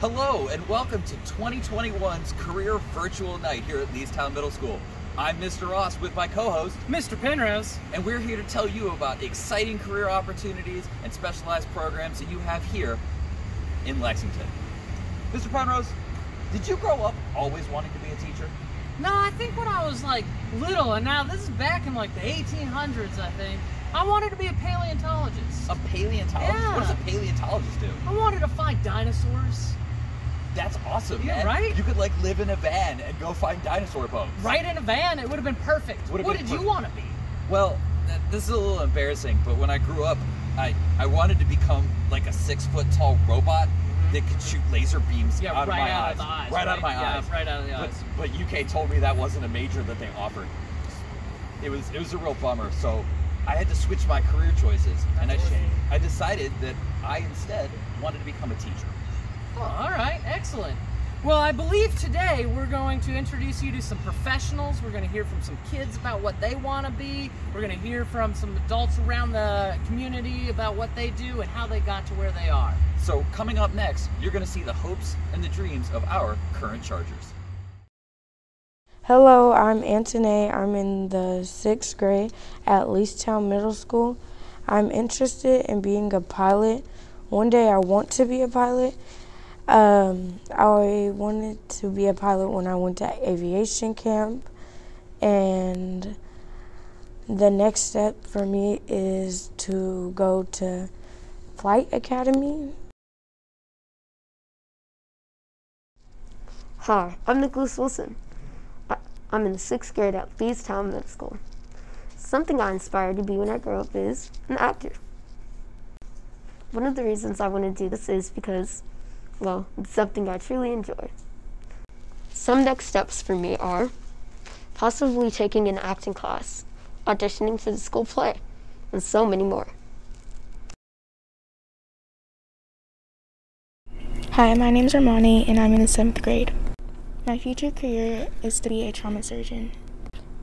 Hello and welcome to 2021's Career Virtual Night here at Leestown Middle School. I'm Mr. Ross with my co-host, Mr. Penrose. and we're here to tell you about exciting career opportunities and specialized programs that you have here in Lexington. Mr. Penrose, did you grow up always wanting to be a teacher? No, I think when I was like little, and now this is back in like the 1800s, I think, I wanted to be a paleontologist. A paleontologist? Yeah. What does a paleontologist do? I wanted to find dinosaurs That's awesome, Yeah, man. right? You could like live in a van and go find dinosaur bones. right in a van. It would have been perfect. Would've what been did you want to be? Well, th- this is a little embarrassing, but when I grew up, I, I wanted to become like a six foot tall robot that could shoot laser beams Mm-hmm. Yeah, out right of my out eyes. of the eyes. Right, out of my yeah, eyes. right out of the But, eyes. but UK told me that wasn't a major that they offered. It was it was a real bummer. So I had to switch my career choices, and I That's a shame. I decided that I instead wanted to become a teacher. Oh, all right, excellent. Well, I believe today we're going to introduce you to some professionals. We're going to hear from some kids about what they want to be. We're going to hear from some adults around the community about what they do and how they got to where they are. So coming up next, you're going to see the hopes and the dreams of our current Chargers. Hello, I'm Antoine. I'm in the sixth grade at Leestown Middle School. I'm interested in being a pilot. One day I want to be a pilot. Um, I wanted to be a pilot when I went to aviation camp, and the next step for me is to go to flight academy. Hi, I'm Nicholas Wilson. I'm in the sixth grade at Leestown Middle School. Something I inspired to be when I grow up is an actor. One of the reasons I want to do this is because, well, it's something I truly enjoy. Some next steps for me are possibly taking an acting class, auditioning for the school play, and so many more. Hi, my name is Armani and I'm in the seventh grade. My future career is to be a trauma surgeon.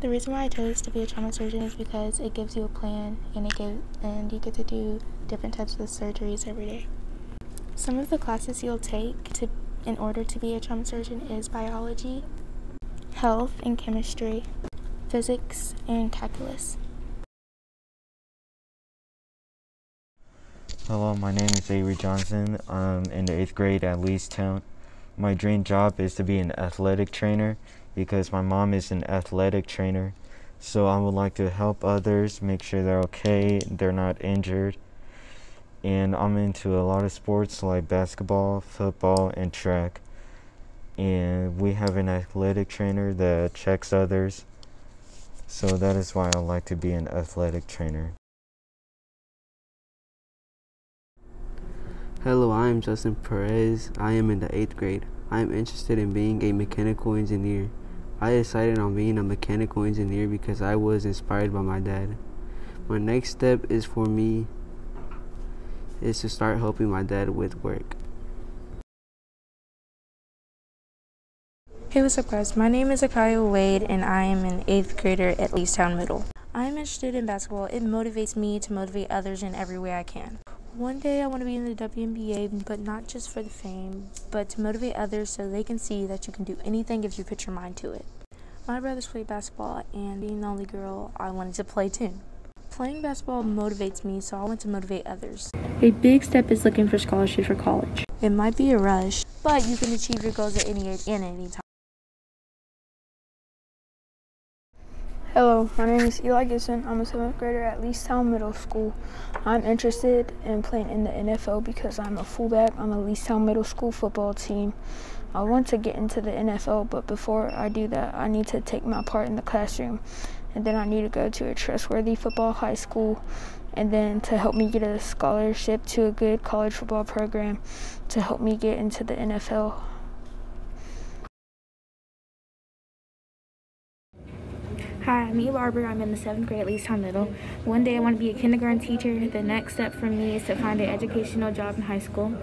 The reason why I chose to be a trauma surgeon is because it gives you a plan and it give, and you get to do different types of surgeries every day. Some of the classes you'll take to in order to be a trauma surgeon is biology, health and chemistry, physics, and calculus. Hello, my name is Avery Johnson. I'm in the eighth grade at Leestown. My dream job is to be an athletic trainer because my mom is an athletic trainer. So I would like to help others, make sure they're okay, they're not injured. And I'm into a lot of sports like basketball, football, and track. And we have an athletic trainer that checks others. So that is why I like to be an athletic trainer. Hello, I am Justin Perez. I am in the eighth grade. I am interested in being a mechanical engineer. I decided on being a mechanical engineer because I was inspired by my dad. My next step is for me is to start helping my dad with work. Hey, what's up, guys? My name is Akaya Wade, and I am an eighth grader at Leestown Middle. I'm interested in basketball. It motivates me to motivate others in every way I can. One day I want to be in the WNBA, but not just for the fame, but to motivate others so they can see that you can do anything if you put your mind to it. My brothers play basketball, and being the only girl, I wanted to play too. Playing basketball motivates me, so I want to motivate others. A big step is looking for scholarship for college. It might be a rush, but you can achieve your goals at any age and at any time. Hello, my name is Eli Gibson. I'm a seventh grader at Leestown Middle School. I'm interested in playing in the NFL because I'm a fullback on the Leestown Middle School football team. I want to get into the NFL, but before I do that, I need to take my part in the classroom. And then I need to go to a trustworthy football high school. And then to help me get a scholarship to a good college football program to help me get into the NFL. Hi, I'm Eve Barber. I'm in the seventh grade at Leestown Middle. One day I want to be a kindergarten teacher. The next step for me is to find an educational job in high school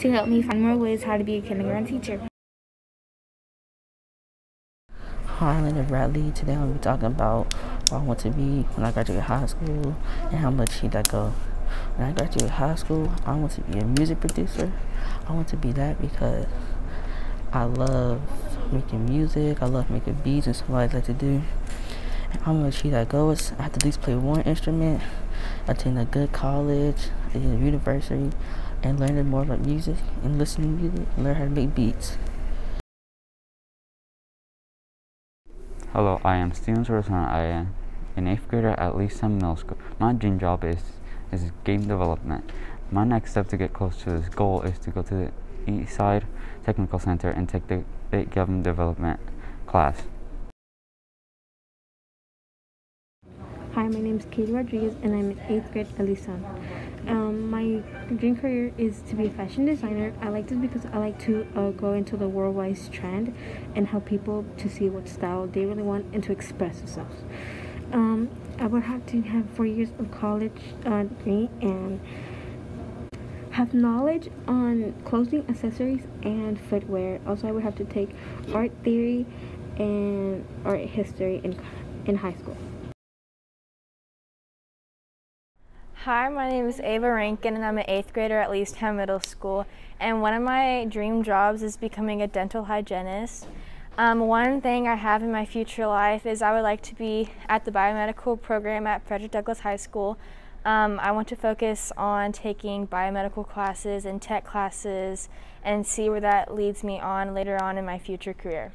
to help me find more ways how to be a kindergarten teacher. Hi, I'm Bradley. Today I'm going to be talking about what I want to be when I graduate high school and how much heat that go. When I graduate high school, I want to be a music producer. I want to be that because I love making music. I love making beats and stuff I like to do. And I'm gonna achieve that goal. I have to at least play one instrument, attend a good college, a university, and learn more about music and listening to music and learn how to make beats. Hello, I am Steven Sorzana. I am an eighth grader at Leestown Middle School. My dream job is is game development. My next step to get close to this goal is to go to the Eastside Technical Center and take the Game Development class. Hi, my name is Katie Rodriguez and I'm in 8th grade at Leestown. Um, my dream career is to be a fashion designer. I like this because I like to uh, go into the worldwide trend and help people to see what style they really want and to express themselves. Um, I would have to have four years of college uh, degree and have knowledge on clothing, accessories, and footwear. Also, I would have to take art theory and art history in, in high school. Hi, my name is Ava Rankin and I'm an eighth grader at Leestown Middle School. And one of my dream jobs is becoming a dental hygienist. Um, one thing I have in my future life is I would like to be at the biomedical program at Frederick Douglass High School. Um, I want to focus on taking biomedical classes and tech classes and see where that leads me on later on in my future career.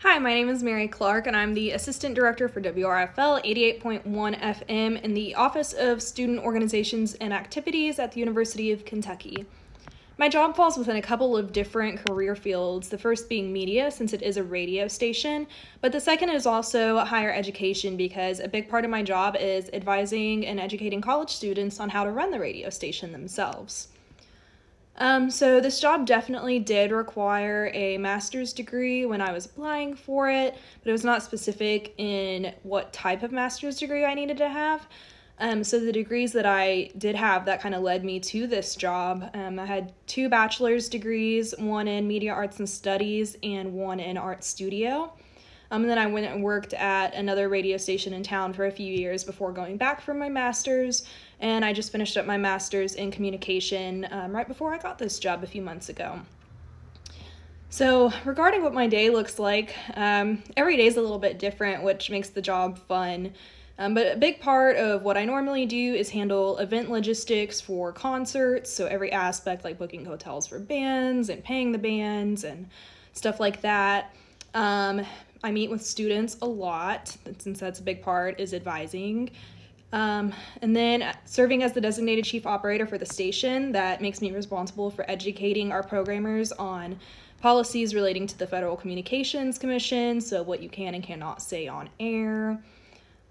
Hi, my name is Mary Clark, and I'm the Assistant Director for WRFL 88.1 FM in the Office of Student Organizations and Activities at the University of Kentucky. My job falls within a couple of different career fields, the first being media, since it is a radio station, but the second is also higher education because a big part of my job is advising and educating college students on how to run the radio station themselves. Um, so this job definitely did require a master's degree when I was applying for it, but it was not specific in what type of master's degree I needed to have. Um, so the degrees that I did have that kind of led me to this job. Um, I had two bachelor's degrees, one in media arts and studies and one in art studio. Um, and then I went and worked at another radio station in town for a few years before going back for my master's. And I just finished up my master's in communication um, right before I got this job a few months ago. So, regarding what my day looks like, um, every day is a little bit different, which makes the job fun. Um, but a big part of what I normally do is handle event logistics for concerts. So, every aspect like booking hotels for bands and paying the bands and stuff like that. Um, I meet with students a lot, since that's a big part, is advising. Um, and then serving as the designated chief operator for the station, that makes me responsible for educating our programmers on policies relating to the Federal Communications Commission, so what you can and cannot say on air.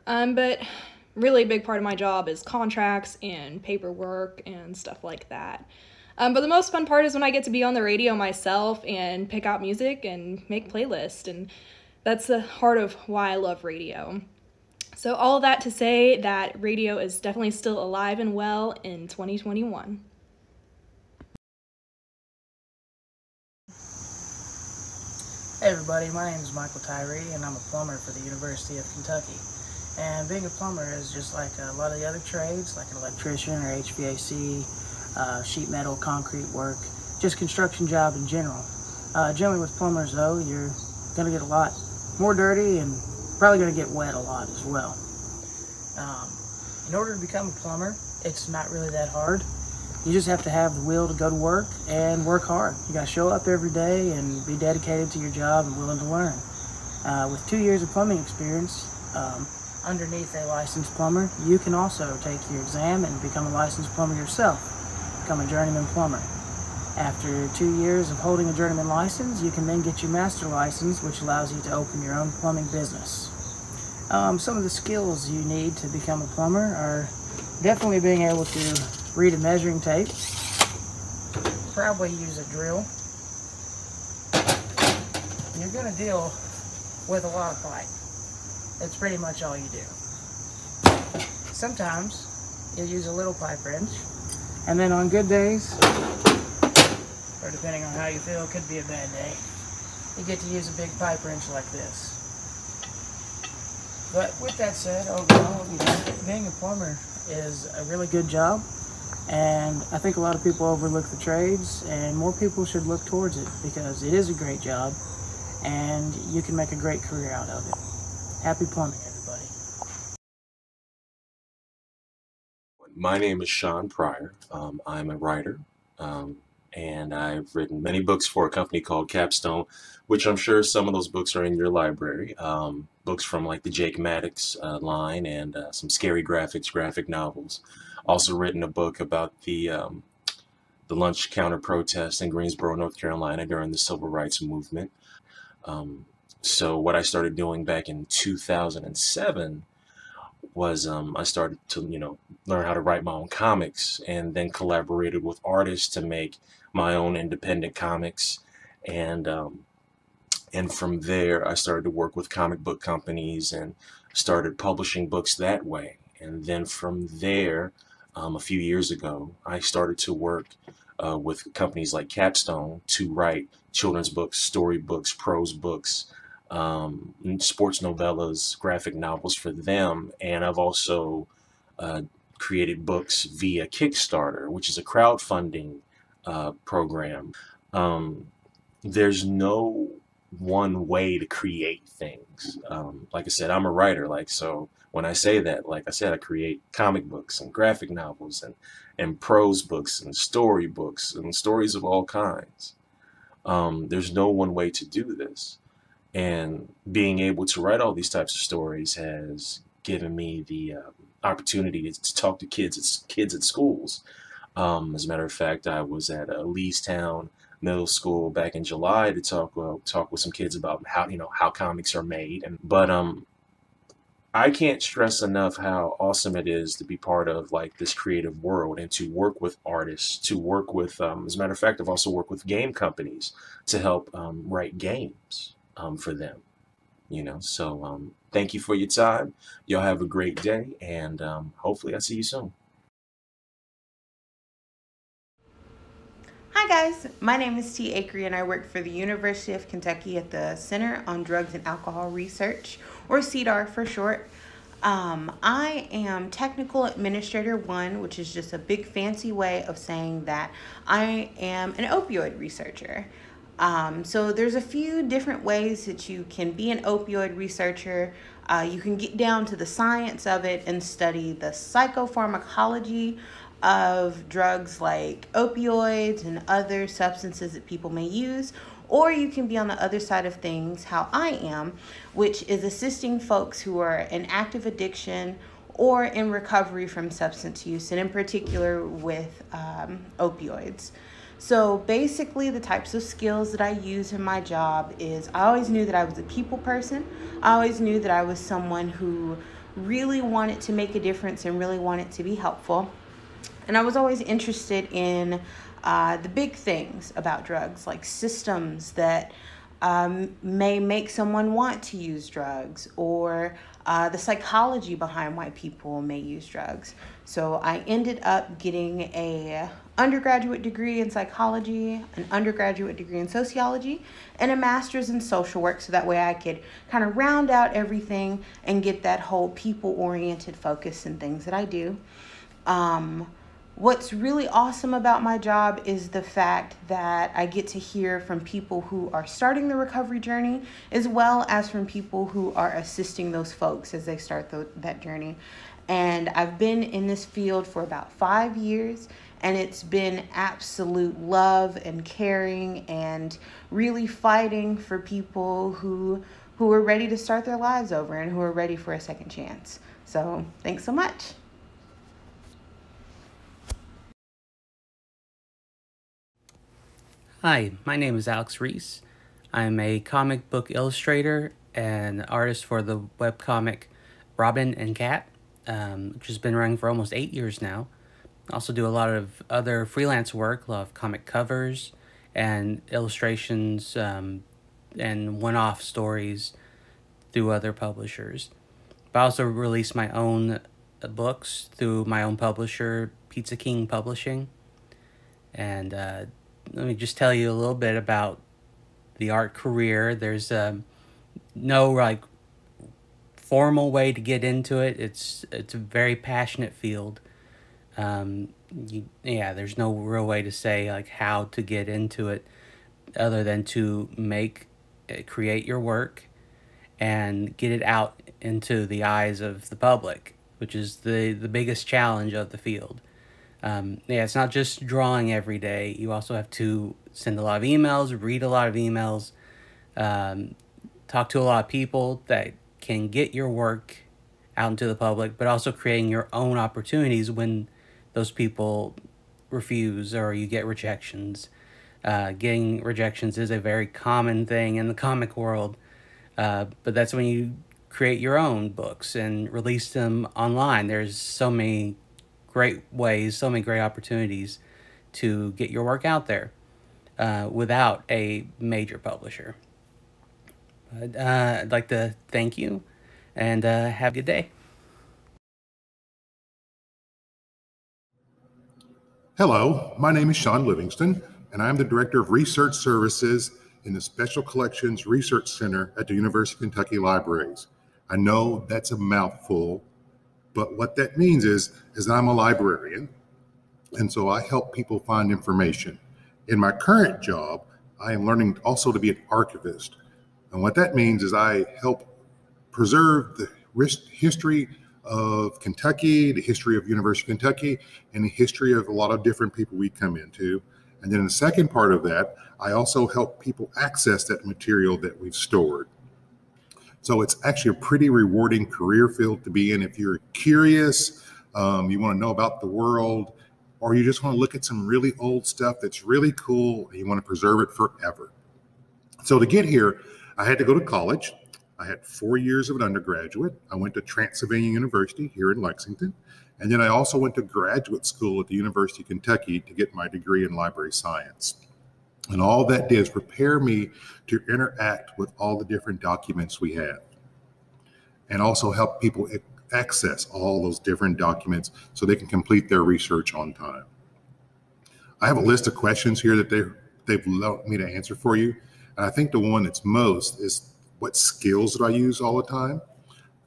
Um, but really a big part of my job is contracts and paperwork and stuff like that. Um, but the most fun part is when I get to be on the radio myself and pick out music and make playlists, and that's the heart of why I love radio. So, all that to say that radio is definitely still alive and well in 2021. Hey everybody, my name is Michael Tyree and I'm a plumber for the University of Kentucky. And being a plumber is just like a lot of the other trades, like an electrician or HVAC, uh, sheet metal, concrete work, just construction job in general. Uh, generally with plumbers though, you're gonna get a lot more dirty and probably gonna get wet a lot as well. Um, in order to become a plumber, it's not really that hard. You just have to have the will to go to work and work hard. You gotta show up every day and be dedicated to your job and willing to learn. Uh, with two years of plumbing experience, um, underneath a licensed plumber, you can also take your exam and become a licensed plumber yourself, become a journeyman plumber. After two years of holding a journeyman license, you can then get your master license, which allows you to open your own plumbing business. Um, some of the skills you need to become a plumber are definitely being able to read a measuring tape, probably use a drill. You're going to deal with a lot of pipe. That's pretty much all you do. Sometimes you'll use a little pipe wrench, and then on good days, or depending on how you feel, it could be a bad day, you get to use a big pipe wrench like this. But with that said, overall, you know, being a plumber is a really good job. And I think a lot of people overlook the trades, and more people should look towards it because it is a great job and you can make a great career out of it. Happy plumbing, everybody. My name is Shawn Pryor. Um, I'm a writer, um, and I've written many books for a company called Capstone, which I'm sure some of those books are in your library. Um, books from like the Jake Maddox uh, line and uh, some scary graphics, graphic novels. Also written a book about the um, the lunch counter protest in Greensboro, North Carolina during the Civil Rights Movement. Um, so what I started doing back in 2007 was um, I started to you know learn how to write my own comics and then collaborated with artists to make my own independent comics and um, and from there I started to work with comic book companies and started publishing books that way and then from there um, a few years ago I started to work uh, with companies like Capstone to write children's books, storybooks, prose books, um, sports novellas, graphic novels for them. And I've also uh, created books via Kickstarter, which is a crowdfunding uh, program. Um, there's no one way to create things. Um, like I said, I'm a writer. Like so, when I say that, like I said, I create comic books and graphic novels and and prose books and story books and stories of all kinds. Um, there's no one way to do this. And being able to write all these types of stories has given me the uh, opportunity to talk to kids at, kids at schools. Um, as a matter of fact, I was at uh, Leestown Middle School back in July to talk uh, talk with some kids about how you know how comics are made. And but um, I can't stress enough how awesome it is to be part of like this creative world and to work with artists, to work with, um, as a matter of fact, I've also worked with game companies to help um, write games um, for them. You know, so um, thank you for your time. Y'all have a great day, and um, hopefully, I see you soon. Hi guys, my name is T. Akery and I work for the University of Kentucky at the Center on Drugs and Alcohol Research, or CDAR for short. Um, I am Technical Administrator 1, which is just a big fancy way of saying that I am an opioid researcher. Um, so there's a few different ways that you can be an opioid researcher. Uh, you can get down to the science of it and study the psychopharmacology of drugs like opioids and other substances that people may use, or you can be on the other side of things, how I am, which is assisting folks who are in active addiction or in recovery from substance use, and in particular with um, opioids. So basically, the types of skills that I use in my job is I always knew that I was a people person. I always knew that I was someone who really wanted to make a difference and really wanted to be helpful. And I was always interested in uh, the big things about drugs, like systems that um, may make someone want to use drugs or uh, the psychology behind why people may use drugs. So I ended up getting a undergraduate degree in psychology, an undergraduate degree in sociology, and a master's in social work so that way I could kind of round out everything and get that whole people-oriented focus in things that I do. Um, What's really awesome about my job is the fact that I get to hear from people who are starting the recovery journey as well as from people who are assisting those folks as they start the, that journey. And I've been in this field for about five years, and it's been absolute love and caring and really fighting for people who who are ready to start their lives over and who are ready for a second chance. So, thanks so much. Hi, my name is Alex Reese. I'm a comic book illustrator and artist for the webcomic Robin and Cat, um, which has been running for almost eight years now. I also do a lot of other freelance work, lot of comic covers and illustrations um, and one-off stories through other publishers. But I also release my own uh, books through my own publisher, Pizza King Publishing. And uh, let me just tell you a little bit about the art career. There's um, no like formal way to get into it. It's it's a very passionate field. Um, you, yeah, there's no real way to say like how to get into it, other than to make, uh, create your work, and get it out into the eyes of the public, which is the the biggest challenge of the field. Um, yeah, it's not just drawing every day. You also have to send a lot of emails, read a lot of emails, um, talk to a lot of people that can get your work out into the public, but also creating your own opportunities when those people refuse or you get rejections. Uh, getting rejections is a very common thing in the comic world, uh, but that's when you create your own books and release them online. There's so many great ways, so many great opportunities to get your work out there uh, without a major publisher. But, uh, I'd like to thank you and uh, have a good day. Hello, my name is Sean Livingston, and I'm the Director of Research Services in the Special Collections Research Center at the University of Kentucky Libraries. I know that's a mouthful, but what that means is, is I'm a librarian, and so I help people find information. In my current job, I am learning also to be an archivist. And what that means is I help preserve the history of Kentucky, the history of University of Kentucky, and the history of a lot of different people we come into. And then in the second part of that, I also help people access that material that we've stored. So it's actually a pretty rewarding career field to be in if you're curious, um, you want to know about the world, or you just want to look at some really old stuff that's really cool and you want to preserve it forever. So to get here, I had to go to college. I had four years of an undergraduate. I went to Transylvania University here in Lexington. And then I also went to graduate school at the University of Kentucky to get my degree in library science. And all that did is prepare me to interact with all the different documents we have and also help people access all those different documents so they can complete their research on time. I have a list of questions here that they, they've allowed me to answer for you. And I think the one that's most is what skills do I use all the time?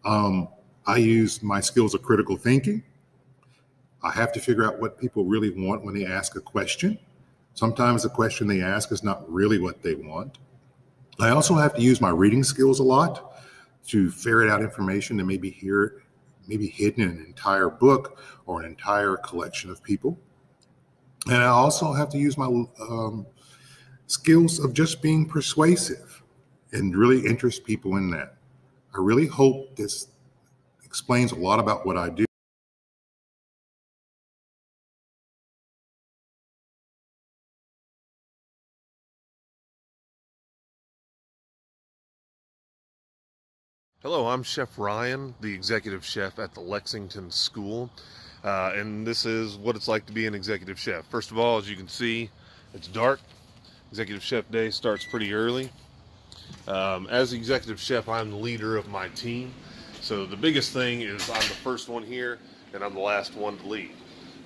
Um, I use my skills of critical thinking. I have to figure out what people really want when they ask a question. Sometimes the question they ask is not really what they want. I also have to use my reading skills a lot to ferret out information that may be here, maybe hidden in an entire book or an entire collection of people. And I also have to use my um, skills of just being persuasive and really interest people in that. I really hope this explains a lot about what I do. Hello, I'm Chef Ryan, the executive chef at the Lexington School, uh, and this is what it's like to be an executive chef. First of all, as you can see, it's dark. Executive chef day starts pretty early. Um, as executive chef, I'm the leader of my team. So the biggest thing is I'm the first one here, and I'm the last one to leave.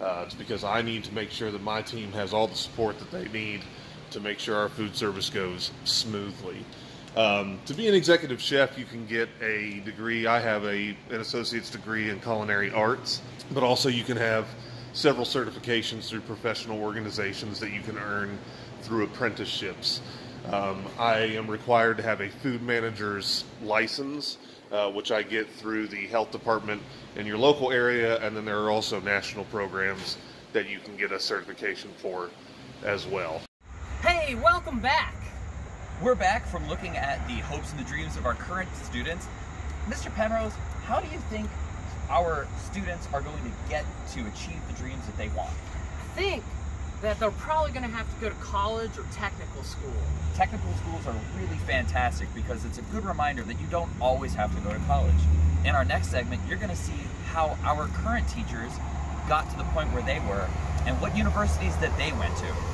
Uh, it's because I need to make sure that my team has all the support that they need to make sure our food service goes smoothly. Um, to be an executive chef, you can get a degree. I have a, an associate's degree in culinary arts, but also you can have several certifications through professional organizations that you can earn through apprenticeships. Um, I am required to have a food manager's license, uh, which I get through the health department in your local area, and then there are also national programs that you can get a certification for as well. Hey, welcome back. We're back from looking at the hopes and the dreams of our current students. Mr. Penrose, how do you think our students are going to get to achieve the dreams that they want? I think that they're probably going to have to go to college or technical school. Technical schools are really fantastic because it's a good reminder that you don't always have to go to college. In our next segment, you're going to see how our current teachers got to the point where they were and what universities that they went to.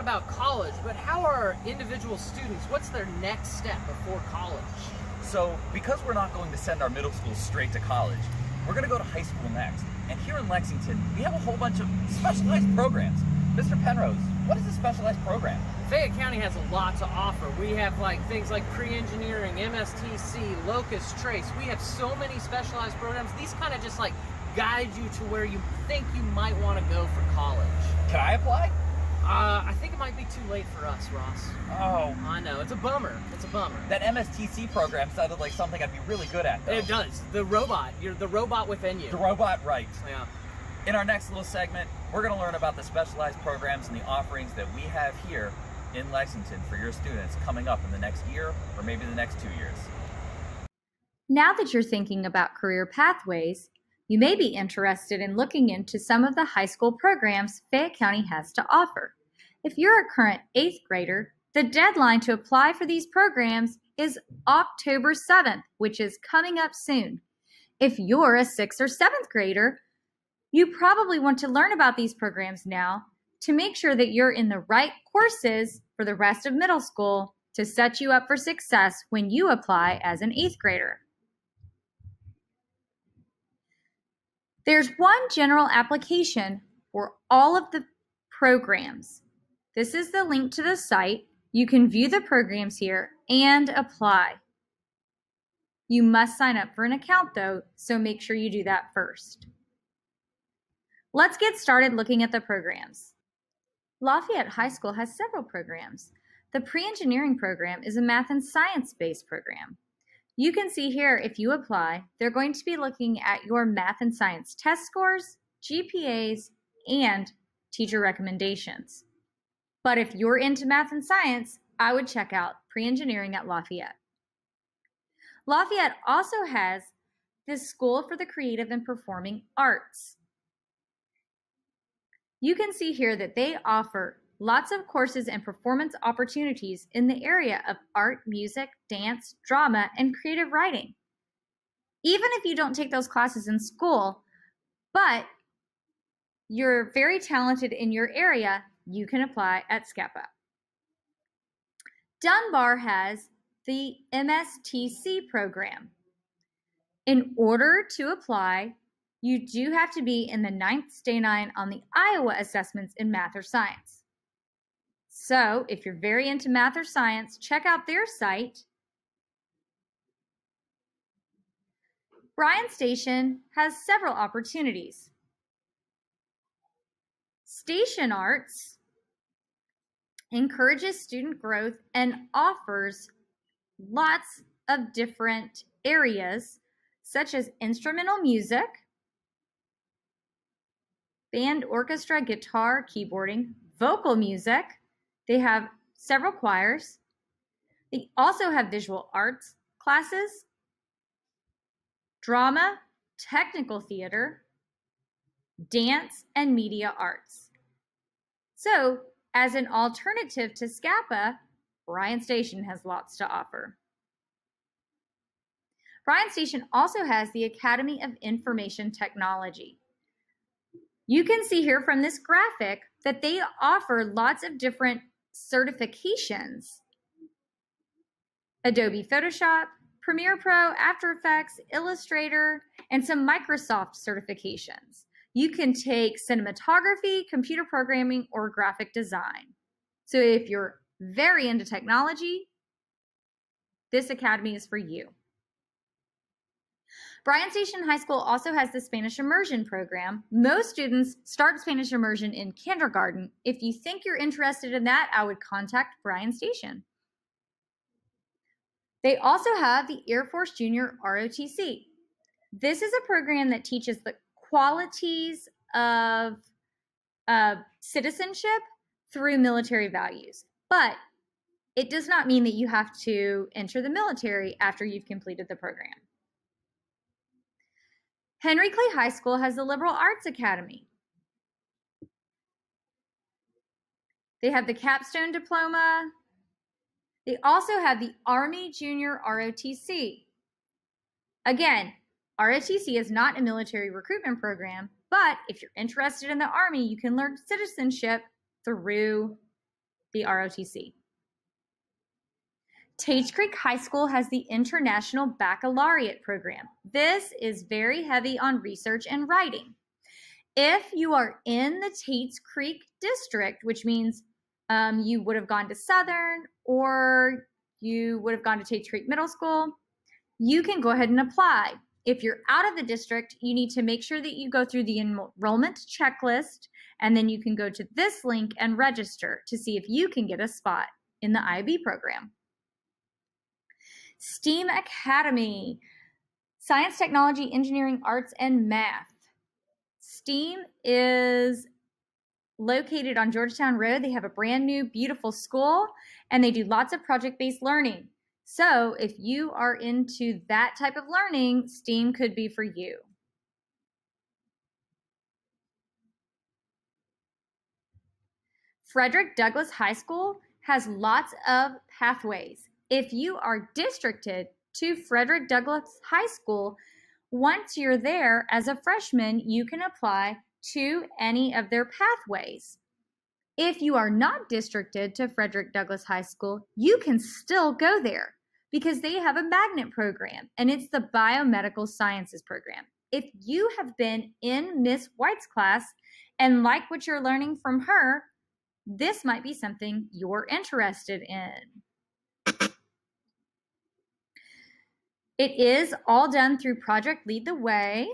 Lot about college, but how are individual students, what's their next step before college? So, because we're not going to send our middle school straight to college, we're going to go to high school next. And here in Lexington, we have a whole bunch of specialized programs. Mr. Penrose, what is a specialized program? Fayette County has a lot to offer. We have like things like pre-engineering, MSTC, Locust Trace. We have so many specialized programs. These kind of just like guide you to where you think you might want to go for college. Can I apply? Uh, I think it might be too late for us, Ross. Oh. I know. It's a bummer. It's a bummer. That MSTC program sounded like something I'd be really good at, though. It does. The robot. You're the robot within you. The robot, right. Yeah. In our next little segment, we're going to learn about the specialized programs and the offerings that we have here in Lexington for your students coming up in the next year or maybe the next two years. Now that you're thinking about career pathways, you may be interested in looking into some of the high school programs Fayette County has to offer. If you're a current eighth grader, the deadline to apply for these programs is October 7th, which is coming up soon. If you're a sixth or seventh grader, you probably want to learn about these programs now to make sure that you're in the right courses for the rest of middle school to set you up for success when you apply as an eighth grader. There's one general application for all of the programs. This is the link to the site. You can view the programs here and apply. You must sign up for an account though, so make sure you do that first. Let's get started looking at the programs. Lafayette High School has several programs. The pre-engineering program is a math and science based program. You can see here if you apply, they're going to be looking at your math and science test scores, GPAs, and teacher recommendations. But if you're into math and science, I would check out pre-engineering at Lafayette. Lafayette also has the School for the Creative and Performing Arts. You can see here that they offer lots of courses and performance opportunities in the area of art, music, dance, drama, and creative writing. Even if you don't take those classes in school, but you're very talented in your area, you can apply at SCAPA. Dunbar has the MSTC program. In order to apply, you do have to be in the ninth stanine on the Iowa assessments in math or science. So if you're very into math or science, check out their site. Bryan Station has several opportunities. Station Arts encourages student growth and offers lots of different areas such as instrumental music, band, orchestra, guitar, keyboarding, vocal music. They have several choirs. They also have visual arts classes, drama, technical theater, dance, and media arts. So, as an alternative to SCAPA, Bryan Station has lots to offer. Bryan Station also has the Academy of Information Technology. You can see here from this graphic that they offer lots of different certifications. Adobe Photoshop, Premiere Pro, After Effects, Illustrator, and some Microsoft certifications. You can take cinematography, computer programming, or graphic design. So if you're very into technology, this academy is for you. Bryan Station High School also has the Spanish Immersion program. Most students start Spanish Immersion in kindergarten. If you think you're interested in that, I would contact Bryan Station. They also have the Air Force Junior ROTC. This is a program that teaches the qualities of uh, citizenship through military values. But it does not mean that you have to enter the military after you've completed the program. Henry Clay High School has the Liberal Arts Academy. They have the capstone diploma. They also have the Army Junior ROTC. Again, ROTC is not a military recruitment program, but if you're interested in the Army, you can learn citizenship through the ROTC. Tates Creek High School has the International Baccalaureate program. This is very heavy on research and writing. If you are in the Tates Creek district, which means um, you would have gone to Southern or you would have gone to Tates Creek Middle School, you can go ahead and apply. If you're out of the district, you need to make sure that you go through the enrollment checklist and then you can go to this link and register to see if you can get a spot in the IB program. STEAM Academy, Science, Technology, Engineering, Arts, and Math. STEAM is located on Georgetown Road. They have a brand new, beautiful school, and they do lots of project based learning. So, if you are into that type of learning, STEAM could be for you. Frederick Douglass High School has lots of pathways. If you are districted to Frederick Douglass High School, once you're there as a freshman, you can apply to any of their pathways. If you are not districted to Frederick Douglass High School, you can still go there because they have a magnet program and it's the biomedical sciences program. If you have been in Miss White's class and like what you're learning from her, this might be something you're interested in. It is all done through Project Lead the Way.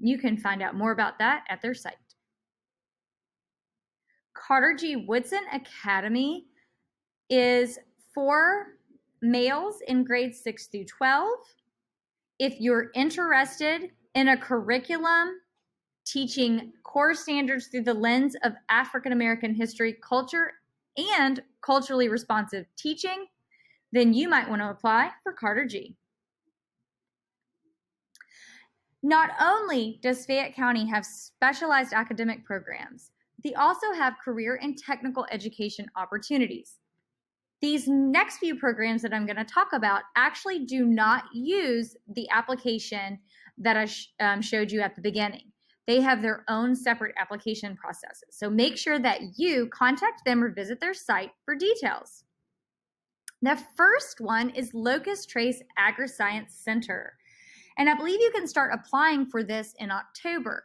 You can find out more about that at their site. Carter G. Woodson Academy is for males in grades 6 through 12. If you're interested in a curriculum teaching core standards through the lens of African American history, culture, and culturally responsive teaching, then you might want to apply for Carter G. Not only does Fayette County have specialized academic programs, they also have career and technical education opportunities. These next few programs that I'm going to talk about actually do not use the application that I sh- um, showed you at the beginning. They have their own separate application processes. So make sure that you contact them or visit their site for details. The first one is Locust Trace AgriScience Center. And I believe you can start applying for this in October.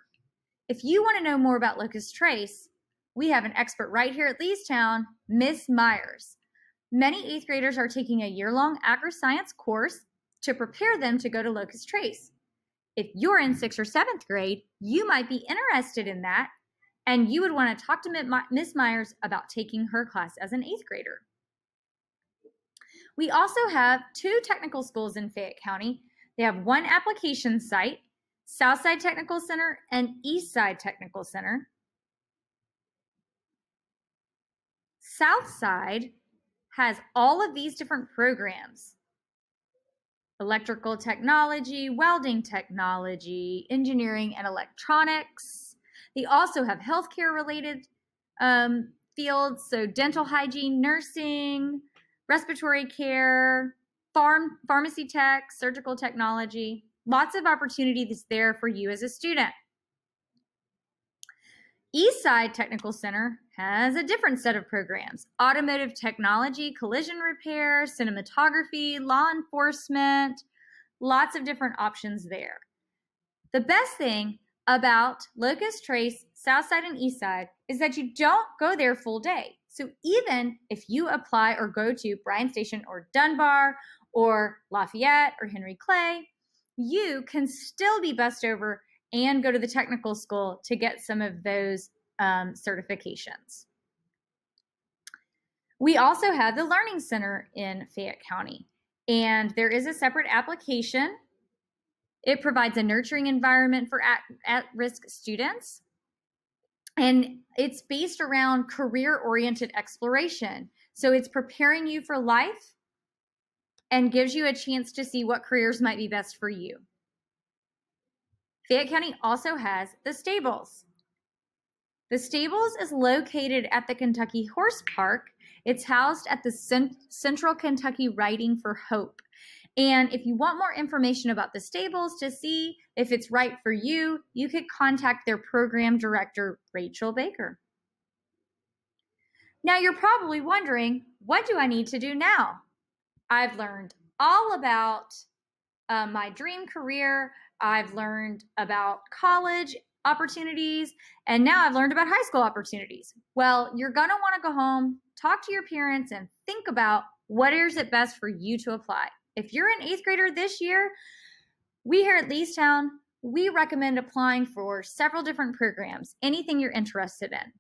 If you want to know more about Locust Trace, we have an expert right here at Leestown, Miss Myers. Many eighth graders are taking a year long agri-science course to prepare them to go to Locust Trace. If you're in sixth or seventh grade, you might be interested in that, and you would want to talk to Miss Myers about taking her class as an eighth grader. We also have two technical schools in Fayette County they have one application site, Southside Technical Center and Eastside Technical Center. Southside has all of these different programs electrical technology, welding technology, engineering and electronics. They also have healthcare related um, fields, so dental hygiene, nursing, respiratory care, farm, pharmacy tech, surgical technology, lots of opportunities there for you as a student. Eastside Technical Center has a different set of programs automotive technology, collision repair, cinematography, law enforcement, lots of different options there. The best thing about Locust Trace, Southside, and Eastside is that you don't go there full day. So even if you apply or go to Bryan Station or Dunbar or Lafayette or Henry Clay, you can still be bussed over and go to the technical school to get some of those um, certifications. We also have the Learning Center in Fayette County, and there is a separate application. It provides a nurturing environment for at, at risk students, and it's based around career oriented exploration. So it's preparing you for life and gives you a chance to see what careers might be best for you. Fayette County also has the stables. The stables is located at the Kentucky Horse Park. It's housed at the Central Kentucky Riding for Hope. And if you want more information about the stables to see if it's right for you, you could contact their program director, Rachel Baker. Now you're probably wondering, what do I need to do now? I've learned all about uh, my dream career. I've learned about college opportunities, and now I've learned about high school opportunities. Well, you're going to want to go home, talk to your parents, and think about what is it best for you to apply. If you're an eighth grader this year, we here at Leestown, we recommend applying for several different programs, anything you're interested in.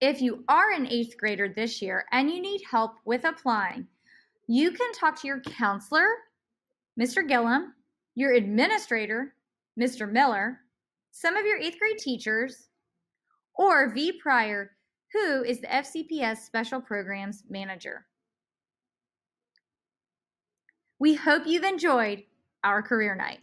If you are an eighth grader this year and you need help with applying, you can talk to your counselor, Mr. Gillum, your administrator, Mr. Miller, some of your eighth grade teachers, or V. Pryor, who is the FCPS Special Programs Manager. We hope you've enjoyed our career night.